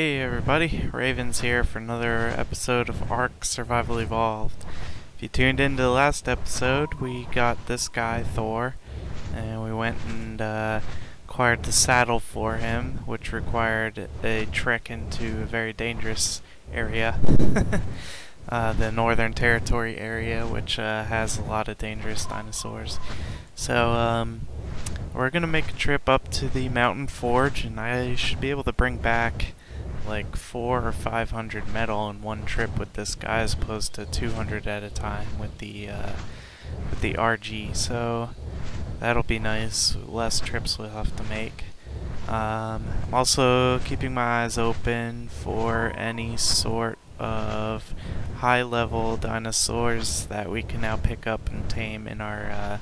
Hey everybody, Ravens here for another episode of Ark Survival Evolved. If you tuned into the last episode, we got this guy, Thor, and we went and uh, acquired the saddle for him, which required a trek into a very dangerous area. uh, the Northern Territory area, which uh, has a lot of dangerous dinosaurs. So, um, we're gonna make a trip up to the Mountain Forge, and I should be able to bring back like four or five hundred metal in one trip with this guy as opposed to 200 at a time with the uh, with the Argy so that'll be nice. Less trips we'll have to make. Um, I'm also keeping my eyes open for any sort of high level dinosaurs that we can now pick up and tame in our, uh,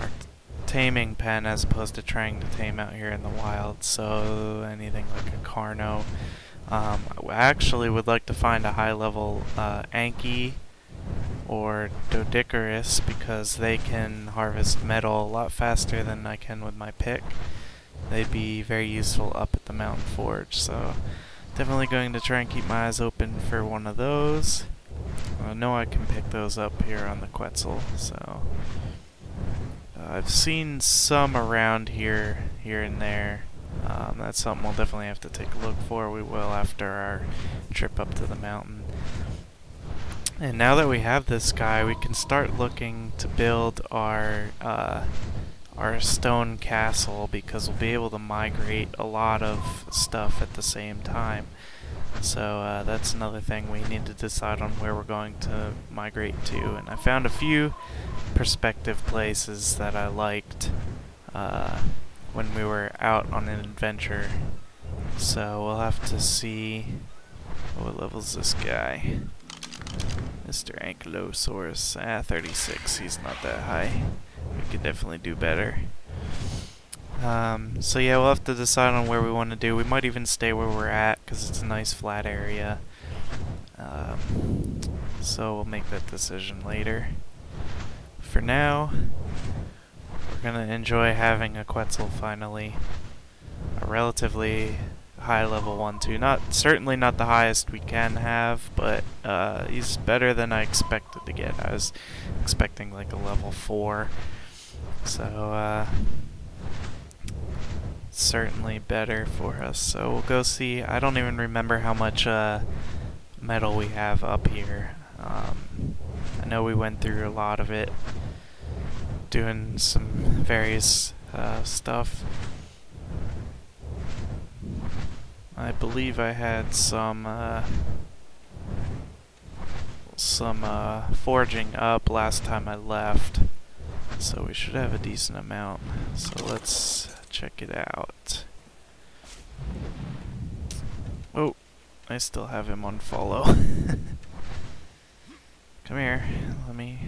our taming pen as opposed to trying to tame out here in the wild. So anything like a Carno. Um, I actually would like to find a high level uh, Anki or Doedicurus because they can harvest metal a lot faster than I can with my pick. They'd be very useful up at the mountain forge, so definitely going to try and keep my eyes open for one of those. I know I can pick those up here on the Quetzal, so uh, I've seen some around here, here and there. Um, that's something we'll definitely have to take a look for. We will after our trip up to the mountain. And now that we have this guy, we can start looking to build our uh, our stone castle because we'll be able to migrate a lot of stuff at the same time. So uh, that's another thing we need to decide on where we're going to migrate to. And I found a few perspective places that I liked uh, when we were out on an adventure. So we'll have to see what level's this guy. Mr. Ankylosaurus. Ah, 36. He's not that high. We could definitely do better. Um, so yeah, we'll have to decide on where we want to do. We might even stay where we're at because it's a nice flat area. Um, so we'll make that decision later. For now, we're gonna enjoy having a Quetzal finally. A relatively high level one too. Not certainly not the highest we can have, but uh, he's better than I expected to get. I was expecting like a level four. So uh, certainly better for us. So we'll go see. I don't even remember how much uh, metal we have up here. Um, I know we went through a lot of it, doing some various uh, stuff. I believe I had some uh, some uh, forging up last time I left, so we should have a decent amount. So let's check it out. Oh, I still have him on follow. Come here, let me...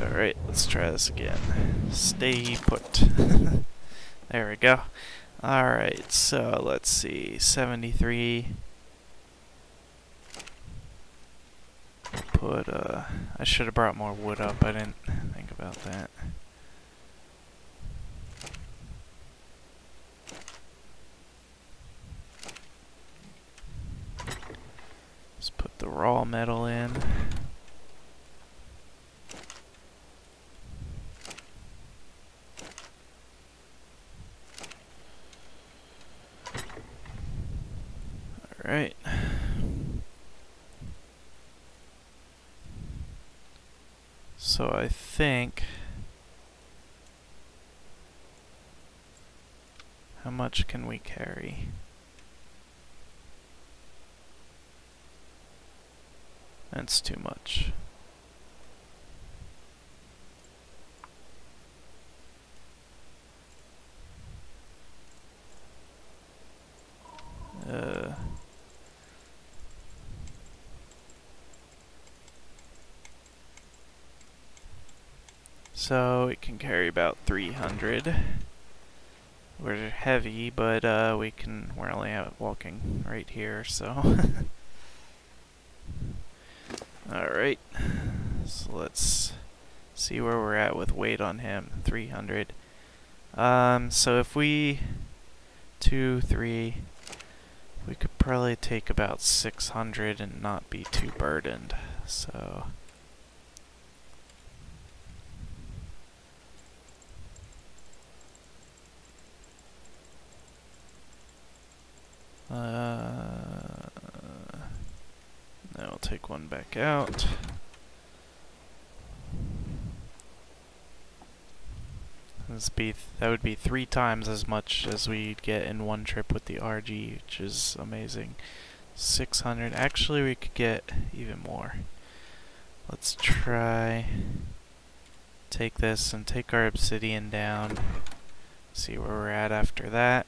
Alright, let's try this again. Stay put. there we go. Alright, so let's see. 73. Put, uh, I should have brought more wood up. I didn't think about that. Let's put the raw metal in. Alright. So I think... How much can we carry? That's too much. Uh... So it can carry about 300. We're heavy, but uh, we can. We're only out walking right here, so. All right. So let's see where we're at with weight on him. 300. Um, so if we... Two, three... We could probably take about 600 and not be too burdened. So... take one back out. This be that would be three times as much as we'd get in one trip with the Argy, which is amazing. 600. Actually, we could get even more. Let's try take this and take our obsidian down. See where we're at after that.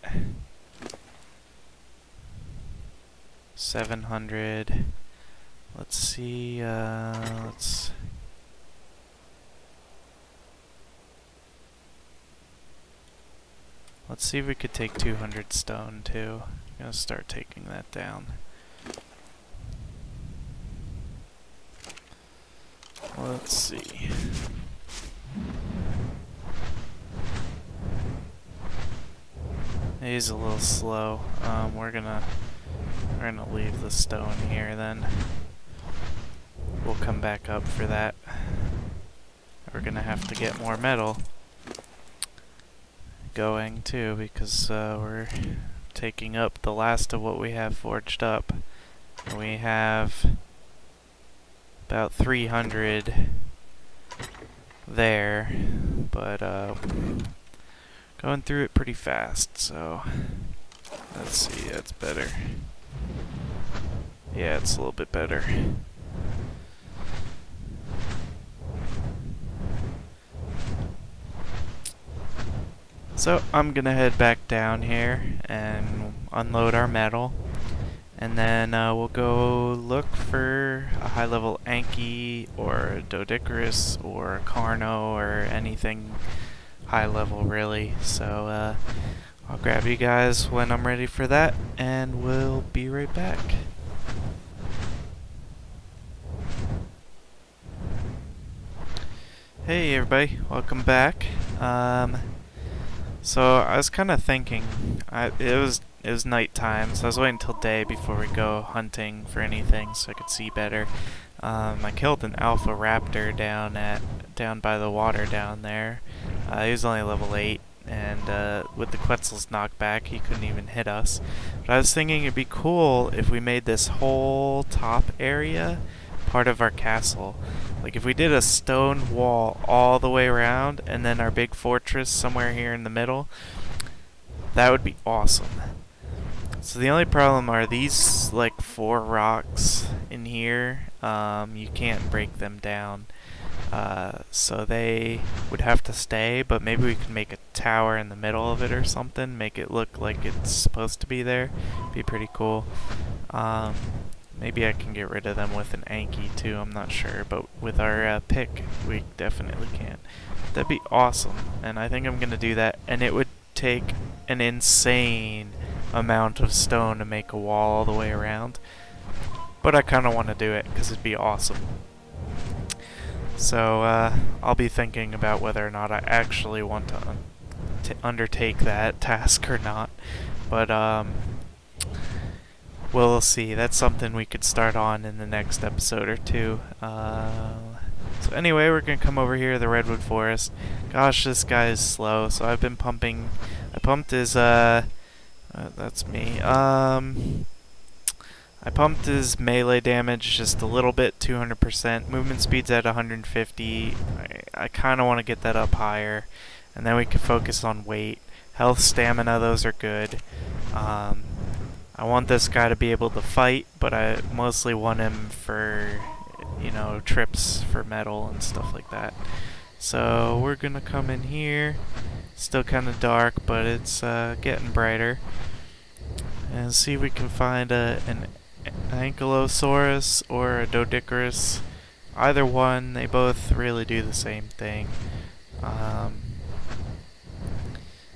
700. Let's see, uh, let's... Let's see if we could take 200 stone too. I'm gonna start taking that down. Let's see. He's a little slow. Um, we're gonna we're gonna leave the stone here then. We'll come back up for that. We're gonna have to get more metal going too because uh, we're taking up the last of what we have forged up. We have about 300 there, but uh, going through it pretty fast, so let's see, that's better. Yeah, it's a little bit better. So I'm gonna head back down here and unload our metal and then uh, we'll go look for a high level Anki or a Doedicurus or Carno or anything high level really so uh, I'll grab you guys when I'm ready for that and we'll be right back. Hey everybody, welcome back. Um, so I was kind of thinking, I, it was it was nighttime, so I was waiting until day before we go hunting for anything so I could see better. Um, I killed an alpha raptor down at down by the water down there. Uh, he was only level 8, and uh, with the Quetzal's knockback, he couldn't even hit us. But I was thinking it'd be cool if we made this whole top area part of our castle. Like if we did a stone wall all the way around and then our big fortress somewhere here in the middle, that would be awesome. So the only problem are these like four rocks in here, um, you can't break them down. Uh, so they would have to stay, but maybe we can make a tower in the middle of it or something, make it look like it's supposed to be there. Be pretty cool. Um, Maybe I can get rid of them with an Anki too, I'm not sure, but with our uh, pick, we definitely can. That'd be awesome, and I think I'm going to do that, and it would take an insane amount of stone to make a wall all the way around. But I kind of want to do it, because it'd be awesome. So, uh, I'll be thinking about whether or not I actually want to, to undertake that task or not. But, um, we'll see. That's something we could start on in the next episode or two. Uh, so anyway, we're going to come over here to the Redwood Forest. Gosh, this guy is slow, so I've been pumping... I pumped his, uh... uh that's me. Um... I pumped his melee damage just a little bit, 200%. Movement speed's at 150. I, I kind of want to get that up higher. And then we can focus on weight. Health, stamina, those are good. Um, I want this guy to be able to fight, but I mostly want him for, you know, trips for metal and stuff like that. So we're gonna come in here. Still kind of dark, but it's uh, getting brighter. And see if we can find a, an Ankylosaurus or a Doedicurus. Either one, they both really do the same thing. Um,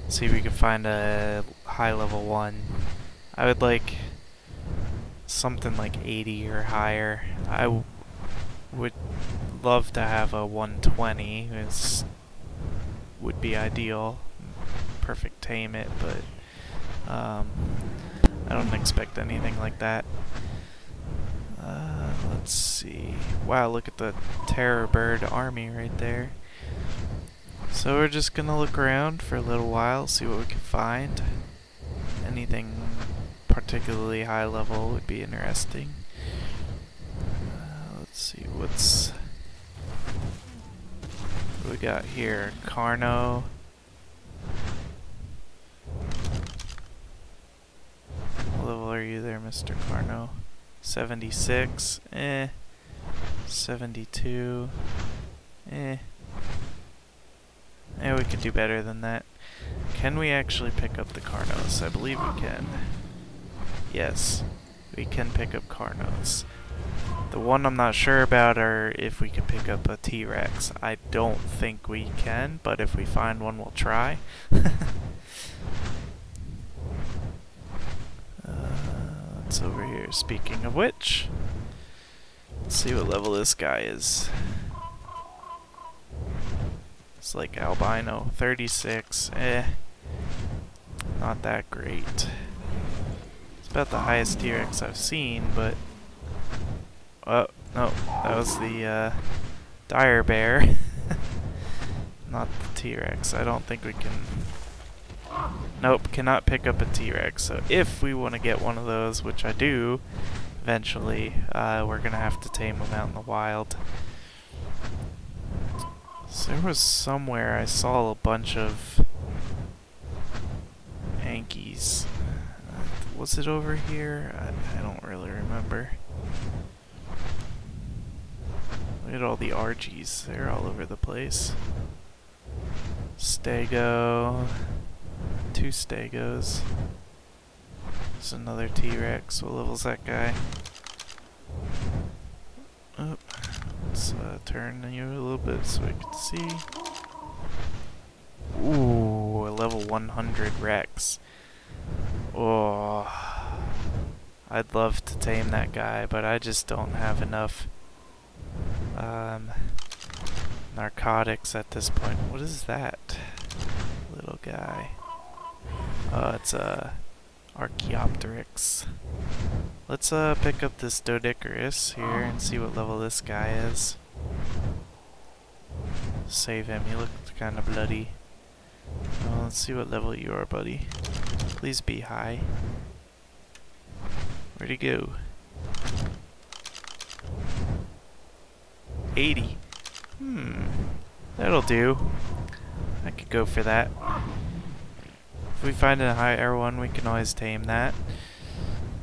see if we can find a high level one. I would like something like 80 or higher. I would love to have a 120. It's would be ideal. Perfect tame it, but um, I don't expect anything like that. Uh, let's see. Wow, look at the terror bird army right there. So we're just gonna look around for a little while, see what we can find. Anything particularly high level would be interesting. Uh, let's see, what's... What we got here? Carno. What level are you there, Mr. Carno? 76. Eh. 72. Eh. Yeah, we could do better than that. Can we actually pick up the Carnos? I believe we can. Yes, we can pick up Carnos. The one I'm not sure about are if we can pick up a T-Rex. I don't think we can, but if we find one, we'll try. uh, what's over here? Speaking of which, let's see what level this guy is. It's like albino, 36. Eh, not that great. It's about the highest T-Rex I've seen, but... Oh, no, that was the uh, dire bear. not the T-Rex. I don't think we can... Nope, cannot pick up a T-Rex. So if we want to get one of those, which I do, eventually, uh, we're going to have to tame them out in the wild. So there was somewhere I saw a bunch of Ankies. Was it over here? I, I don't really remember. Look at all the Argies. They're all over the place. Stego. Two Stegos. There's another T-Rex. What level's that guy? Let's uh, turn you a little bit so we can see. Ooh, a level 100 Rex. Oh, I'd love to tame that guy, but I just don't have enough um, narcotics at this point. What is that little guy? Oh, it's a Archaeopteryx. Let's uh, pick up this Doedicurus here and see what level this guy is. Save him, he looked kind of bloody. Well, let's see what level you are, buddy. Please be high. Where'd he go? 80. Hmm. That'll do. I could go for that. If we find a higher one, we can always tame that.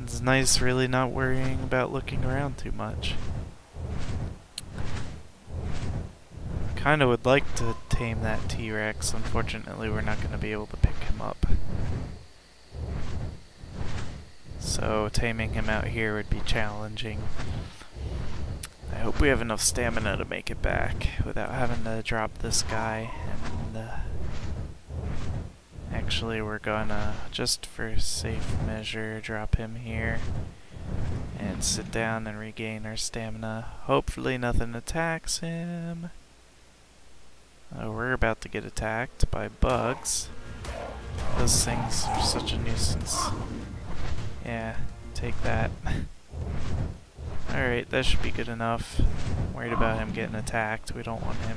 It's nice really not worrying about looking around too much. Kinda would like to tame that T-Rex, unfortunately we're not going to be able to pick him up. So taming him out here would be challenging. I hope we have enough stamina to make it back without having to drop this guy and uh, Actually, we're gonna, just for safe measure, drop him here and sit down and regain our stamina. Hopefully nothing attacks him. Uh, we're about to get attacked by bugs. Those things are such a nuisance. Yeah, take that. Alright, that should be good enough. I'm worried about him getting attacked. We don't want him.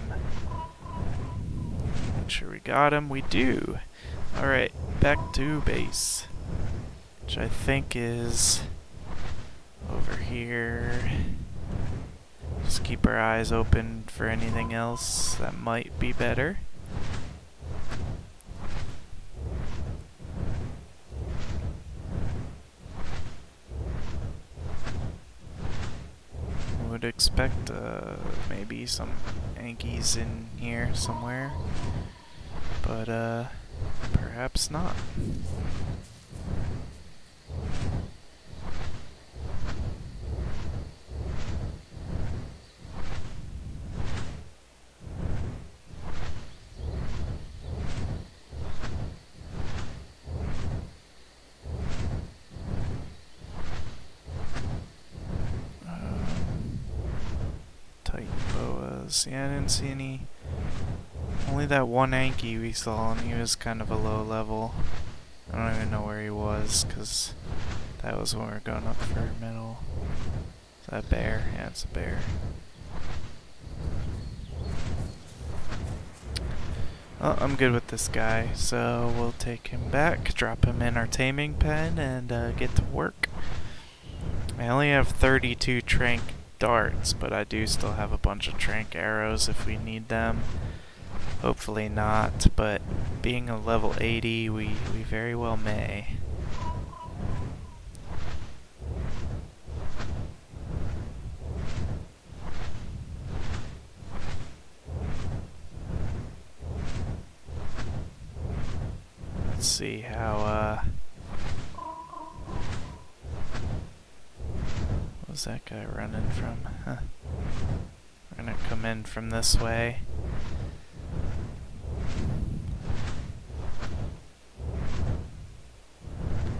Make sure we got him. We do. Alright, back to base. Which I think is over here. Just keep our eyes open for anything else that might be better. Would expect uh, maybe some Ankies in here somewhere, but uh, Perhaps not. Um, Titan boas. was. Yeah, I didn't see any... Only that one Anky we saw, and he was kind of a low level. I don't even know where he was, because that was when we were going up for middle. Is that a bear? Yeah, it's a bear. Well, I'm good with this guy, so we'll take him back, drop him in our taming pen, and uh, get to work. I only have 32 trank darts, but I do still have a bunch of trank arrows if we need them. Hopefully not, but being a level 80, we, we very well may. Let's see how, uh... that guy running from? Huh. We're gonna come in from this way.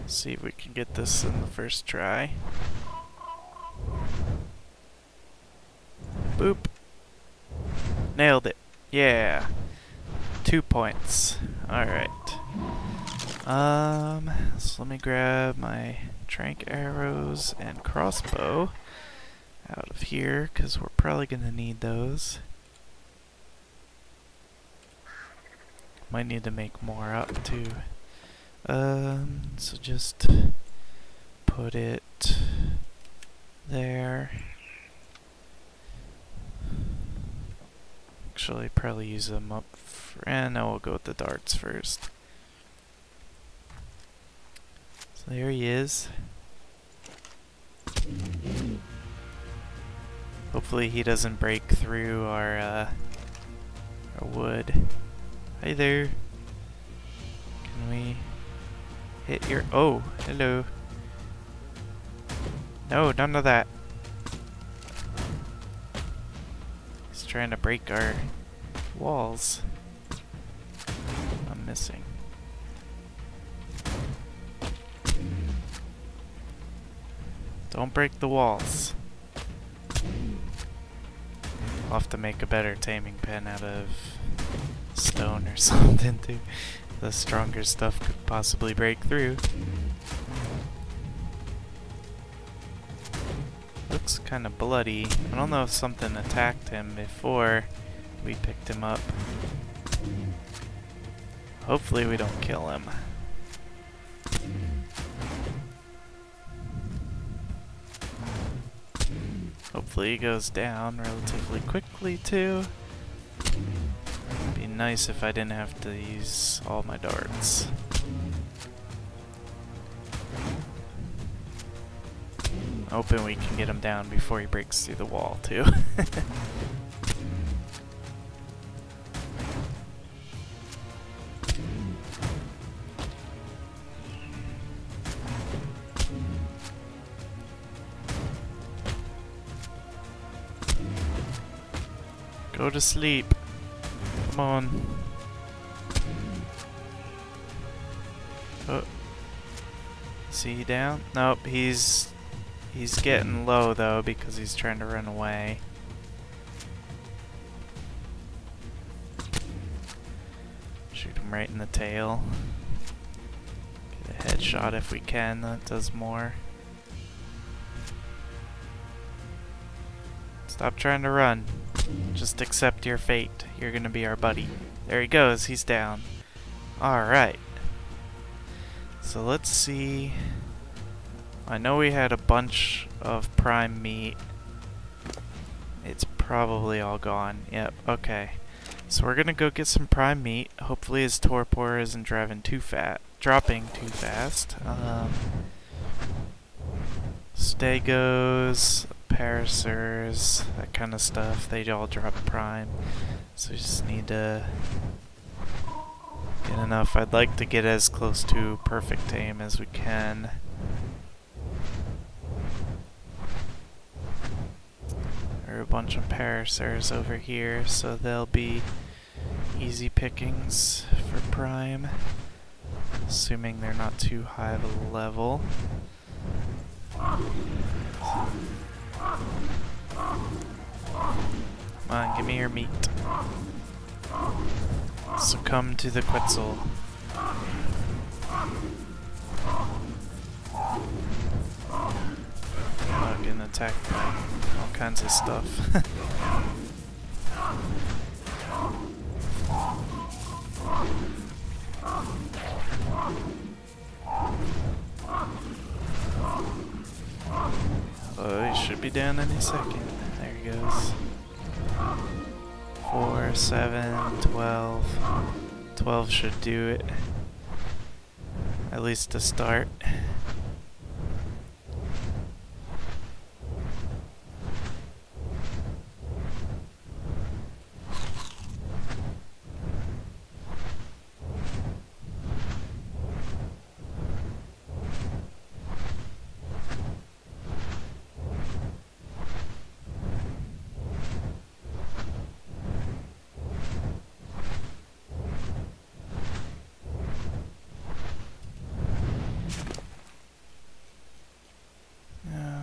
See if we can get this in the first try. Boop. Nailed it. Yeah. Two points. Alright. Um, so let me grab my trank arrows and crossbow out of here, because we're probably going to need those. Might need to make more up too. Um, so just put it there. Actually, probably use them up, and now we'll go with the darts first. So there he is. Hopefully he doesn't break through our, uh, our wood. Hi there. Can we hit your... Oh, hello. No, none of that. He's trying to break our walls. I'm missing. Don't break the walls. I'll have to make a better taming pen out of stone or something the stronger stuff could possibly break through. Looks kind of bloody. I don't know if something attacked him before we picked him up. Hopefully we don't kill him. Hopefully he goes down relatively quickly too. Be nice if I didn't have to use all my darts. Hoping we can get him down before he breaks through the wall too. To sleep. Come on. Oh. Is he down? Nope, he's he's getting low though because he's trying to run away. Shoot him right in the tail. Get a headshot if we can, that does more. Stop trying to run. Just accept your fate. You're gonna be our buddy. There he goes, he's down. Alright. So let's see. I know we had a bunch of prime meat. It's probably all gone. Yep, okay. So we're gonna go get some prime meat. Hopefully his torpor isn't driving too fat, dropping too fast. Um, stegos, Paracers, that kind of stuff, they all drop prime. So we just need to get enough. I'd like to get as close to perfect aim as we can. There are a bunch of Paracers over here, so they'll be easy pickings for prime. Assuming they're not too high of a level. Come on, give me your meat. Succumb to the Quetzal. Fucking attack all kinds of stuff. Oh, he should be down any second. There he goes. 4, 7, 12. 12 should do it. At least to start.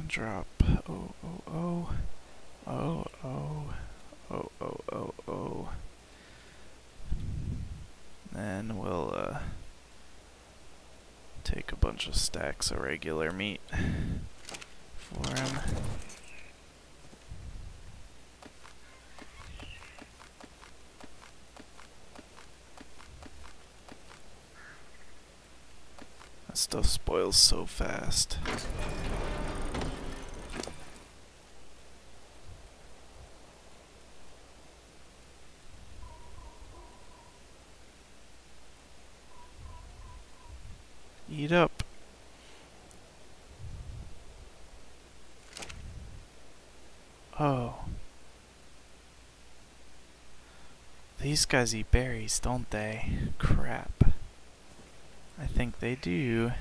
Drop. Oh, oh, oh. Oh, oh. Oh, oh, oh, oh. Then we'll, uh, take a bunch of stacks of regular meat for him. That stuff spoils so fast. Eat up. Oh. These guys eat berries, don't they? Crap. I think they do.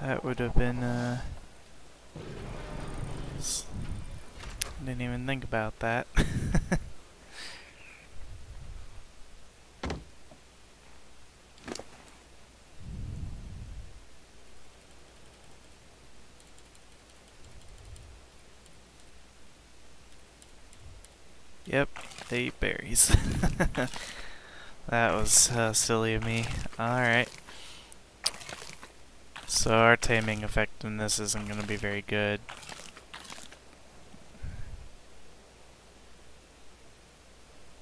That would have been, uh... Didn't even think about that. Yep, they eat berries. that was uh, silly of me. Alright. So our taming effectiveness isn't going to be very good.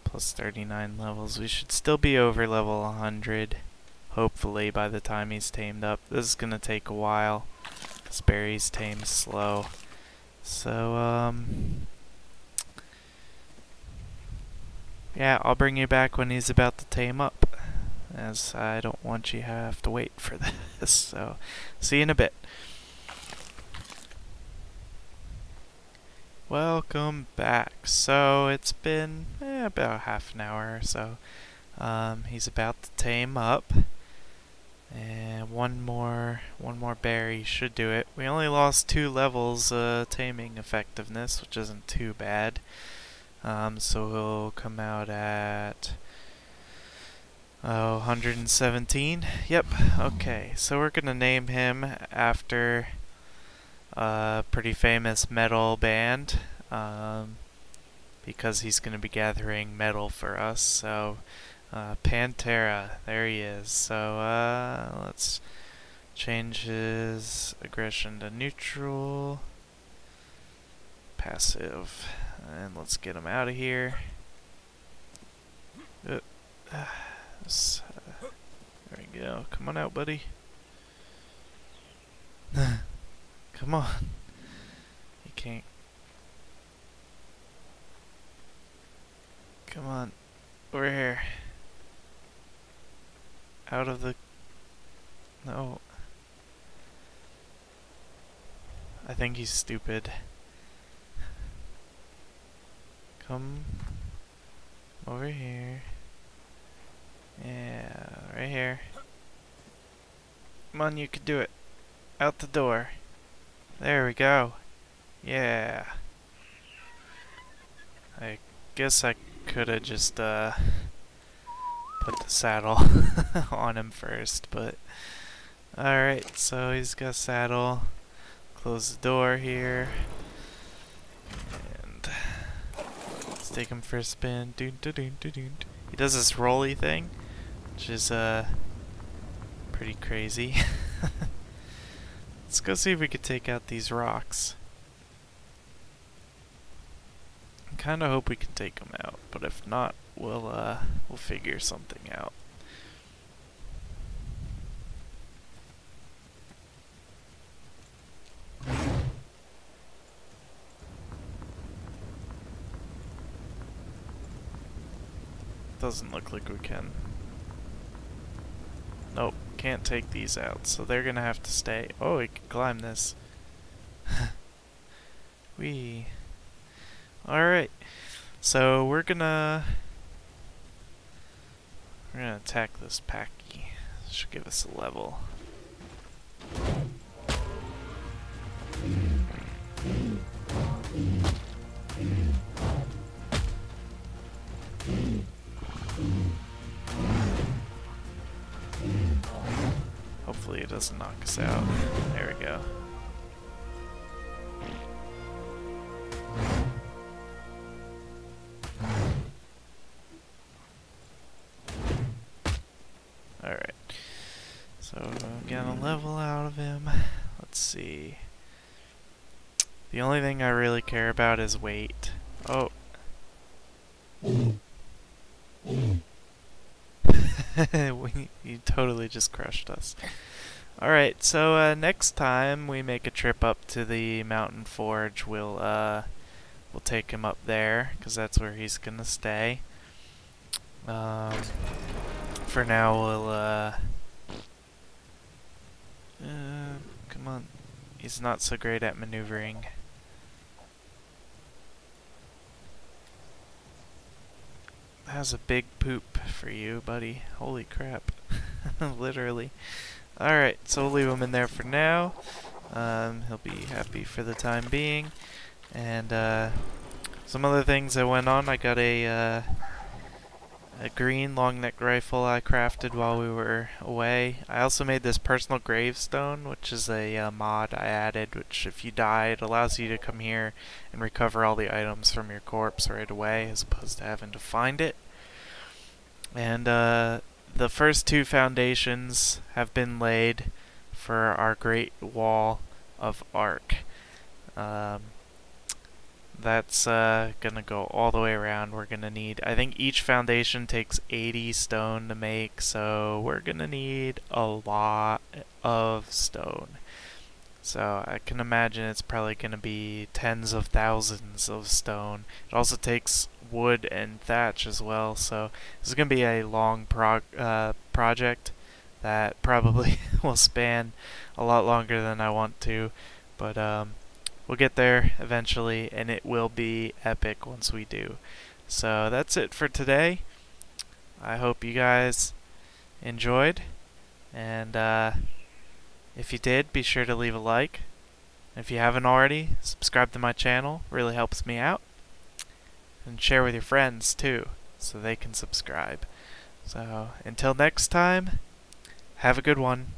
Plus 39 levels. We should still be over level 100. Hopefully by the time he's tamed up. This is going to take a while. Sperry's tame slow. So, um... Yeah, I'll bring you back when he's about to tame up as I don't want you to have to wait for this. So, see you in a bit. Welcome back. So, it's been eh, about half an hour or so. Um, he's about to tame up. And one more, one more berry should do it. We only lost two levels uh, taming effectiveness, which isn't too bad. Um, so he'll come out at Oh, 117? Yep, okay. So we're gonna name him after a pretty famous metal band. Um, because he's gonna be gathering metal for us. So, uh, Pantera, there he is. So, uh, let's change his aggression to neutral. Passive. And let's get him out of here. Uh, uh, there we go. Come on out, buddy. Come on. You can't. Come on. Over here. Out of the... No. I think he's stupid. Come over here. Yeah, right here. Come on, you can do it. Out the door. There we go. Yeah. I guess I could have just uh, put the saddle on him first, but alright, so he's got saddle. Close the door here. Let's take him for a spin. He does this rolly thing, which is uh, pretty crazy. let's go see if we could take out these rocks. kind of hope we can take them out, but if not, we'll uh, we'll figure something out. Doesn't look like we can. Nope, can't take these out, so they're gonna have to stay. Oh, we can climb this. we. Alright, so we're gonna we're gonna attack this Pachy. Should give us a level. Hopefully it doesn't knock us out. There we go. Alright. So I'm getting a hmm. level out of him. Let's see. The only thing I really care about is weight. Oh. you totally just crushed us. Alright, so uh, next time we make a trip up to the mountain forge, we'll uh, we'll take him up there, because that's where he's gonna stay. Um, for now, we'll uh, uh, come on. He's not so great at maneuvering. Has a big poop for you, buddy. Holy crap. Literally. Alright, so we'll leave him in there for now. Um, he'll be happy for the time being. And uh, some other things that went on, I got a uh, a green long neck rifle I crafted while we were away. I also made this personal gravestone, which is a uh, mod I added, which if you die, it allows you to come here and recover all the items from your corpse right away, as opposed to having to find it. And uh, the first two foundations have been laid for our Great Wall of Ark. Um, that's uh, gonna go all the way around. We're gonna need, I think each foundation takes 80 stone to make, so we're gonna need a lot of stone. So I can imagine it's probably gonna be tens of thousands of stone. It also takes wood and thatch as well, so this is gonna be a long prog uh, project that probably will span a lot longer than I want to, but um, We'll get there eventually, and it will be epic once we do. So that's it for today. I hope you guys enjoyed, and uh, if you did, be sure to leave a like. If you haven't already, subscribe to my channel, really helps me out. And share with your friends too, so they can subscribe. So until next time, have a good one.